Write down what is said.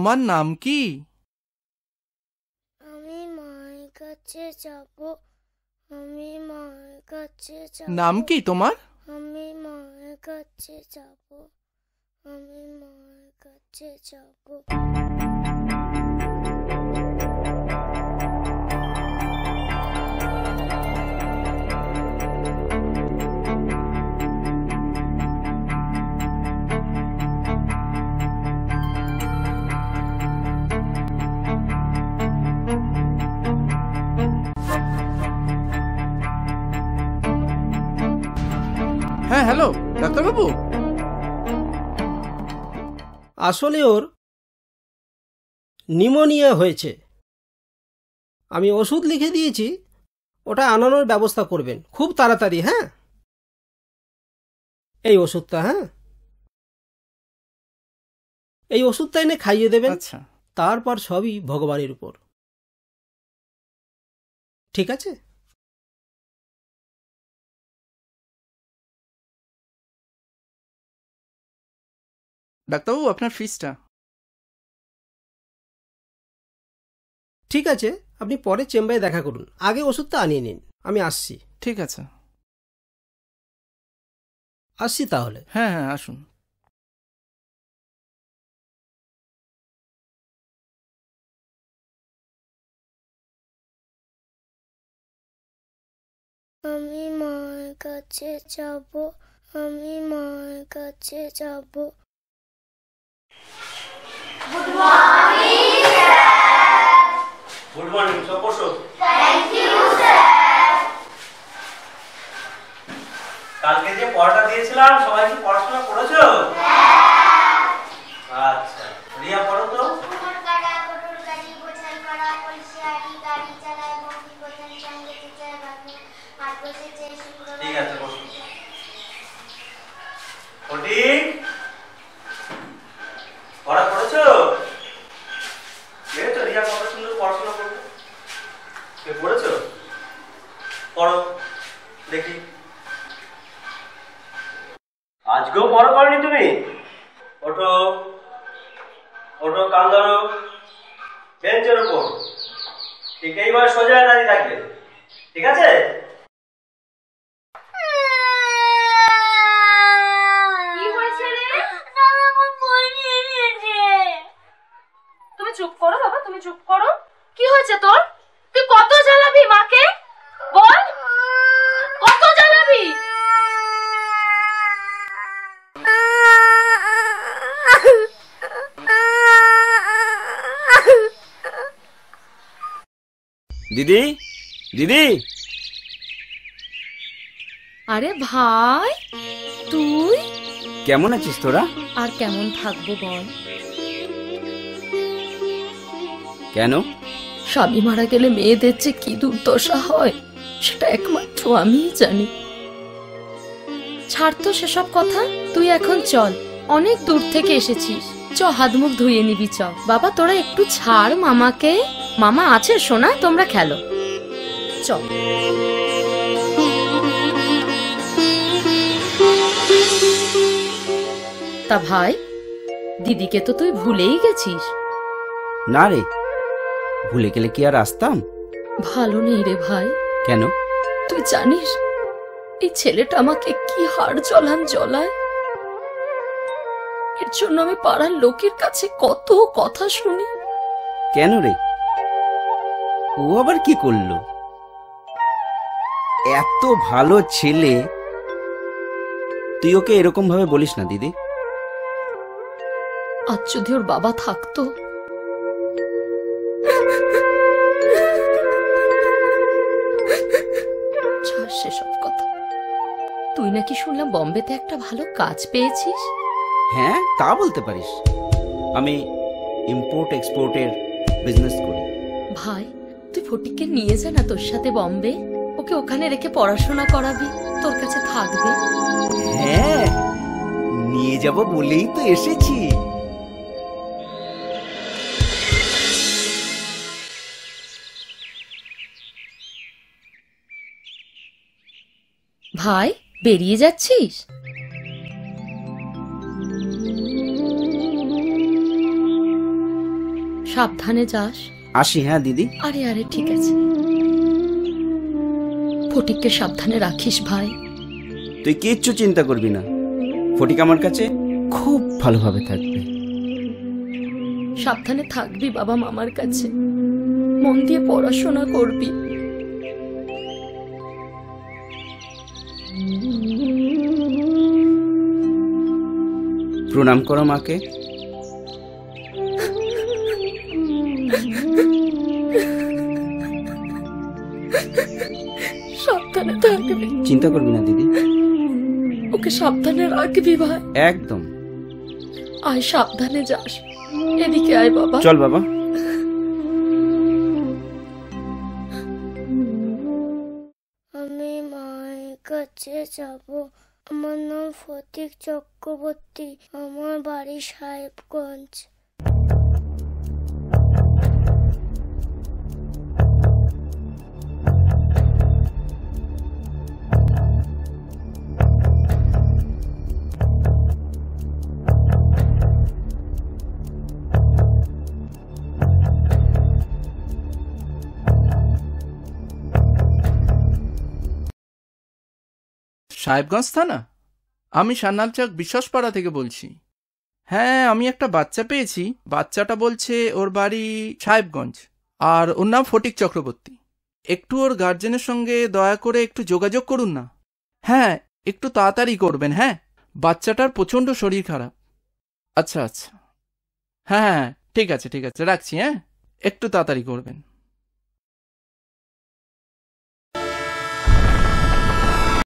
তোমার নাম কি? আমি মায়ের কাছে যাব। আমি মায়ের কাছে যাব। নাম কি তোমার? আমি মায়ের কাছে যাব। আমি মায়ের কাছে যাব। হ্যালো ডাক্তারবাবু। আসলে ওর নিমোনিয়া হয়েছে। আমি ওষুধ লিখে দিয়েছি ওটা আনানোর ব্যবস্থা করবেন। খুব তাড়াতাড়ি হ্যাঁ? এই ওষুধটা হ্যাঁ? এই ওষুধটা এনে খাইয়ে দেবেন। আচ্ছা। তারপর সবই ভগবানের উপর। ঠিক আছে? ডাক্তারবাবু আপনার ফিসটা ঠিক আছে আপনি পরে চেম্বারে দেখা করুন। আগে ওষুধটা আনিয়ে নিন। আমি আসছি। ঠিক আছে। আসছি তাহলে। হ্যাঁ হ্যাঁ আসুন। আমি মায়ের কাছে যাব। আমি মায়ের কাছে যাব। গুড মর্নিং সব sir. কালকে যে পড়াটা দিয়েছিলাম সবাই কি পড়াশোনা করেছ? আচ্ছা রিয়া পড়ো তো কুকুর কাটা গরুর গাড়ি বোঝাই করা কলসিয়ারি গাড়ি চালায় বন্দি কোথায় সঙ্গে চুচায় বাকি হাত বসেছে শুক্রবার ঠিক আছে বসো ফটিক পড়া করেছ দেখেছ রিয়া কত সুন্দর পড়াশোনা করবে তুমি পড়ো, দেখি। আজকেও পড়া তুমি? ওঠো ওঠো, কান ধরো, বেঞ্চের ঠিক এইবার সোজা দাঁড়িয়ে থাকবে। ঠিক আছে? তুমি চুপ করো বাবা, তুমি চুপ করো। কি হয়েছে তোর তুই কত জ্বালাবি মাকে বল কত জ্বালাবি দিদি দিদি। আরে ভাই তুই? কেমন আছিস তোরা? আর কেমন থাকব বল? কেন? স্বামী মারা গেলে মেয়েদের যে কি দুর্দশা হয় সেটা একমাত্র আমিই জানি। ছাড় তো সেসব কথা তুই এখন চল অনেক দূর থেকে এসেছিস। চ হাত মুখ ধুয়ে নিবি চ। বাবা তোরা একটু ছাড় মামাকে। মামা আছে সোনা তোমরা খেলো। চল। তা ভাই দিদিকে তো তুই ভুলেই গেছিস। না রে ভুলে গেলে কি আর আসতাম? ভালো নেই রে ভাই। কেন? তুই জানিস এই ছেলেটা আমাকে কি হাড় জ্বলান জ্বলায় এর জন্য আমি পাড়ার লোকের কাছে কত কথা শুনি। কেন রে? ও আবার কি করল? এত ভালো ছেলে। তুই ওকে এরকম ভাবে বলিস না দিদি। আজ যদি ওর বাবা থাকতো? সেসব কথা। তুই নাকি শুনলাম বম্বেতে একটা ভালো কাজ পেয়েছিস? হ্যাঁ তা বলতে পারিস। আমি ইম্পোর্ট এক্সপোর্টের বিজনেস করি। ভাই তুই ফটিককে নিয়ে যা না তোর সাথে বম্বে। ওকে ওখানে রেখে পড়াশোনা করাবি। তোর কাছে থাকবে। হ্যাঁ নিয়ে যাব বলেই তো এসেছি। ভাই বেরিয়ে যাচ্ছিস? সাবধানে যাস। আসি হ্যাঁ দিদি? আরে আরে ঠিক আছে। ফটিককে সাবধানে রাখিস ভাই। তুই কিচ্ছু চিন্তা করবি না। ফটিক আমার কাছে খুব ভালোভাবে থাকবে। সাবধানে থাকবি বাবা মামার কাছে। মন দিয়ে পড়াশোনা করবি। প্রণাম করো মাকে। চিন্তা করবি না দিদি। ওকে সাবধানে রাখবি ভাই একদম। আয় সাবধানে যাস। এদিকে আয় বাবা। চল বাবা। আমি মায়ের কাছে যাব। আমার নাম ফতিক চক্রবর্তী। আমার বাড়ি সাহেবগঞ্জ। সাহেবগঞ্জ থানা? আমি সান্নালচাক বিশ্বাসপাড়া থেকে বলছি। হ্যাঁ আমি একটা বাচ্চা পেয়েছি। বাচ্চাটা বলছে ওর বাড়ি সাহেবগঞ্জ। আর ওর নাম ফটিক চক্রবর্তী। একটু ওর গার্জেনের সঙ্গে দয়া করে একটু যোগাযোগ করুন না। হ্যাঁ একটু তাড়াতাড়ি করবেন হ্যাঁ? বাচ্চাটার প্রচণ্ড শরীর খারাপ। আচ্ছা আচ্ছা। হ্যাঁ হ্যাঁ ঠিক আছে ঠিক আছে, রাখছি হ্যাঁ? একটু তাড়াতাড়ি করবেন।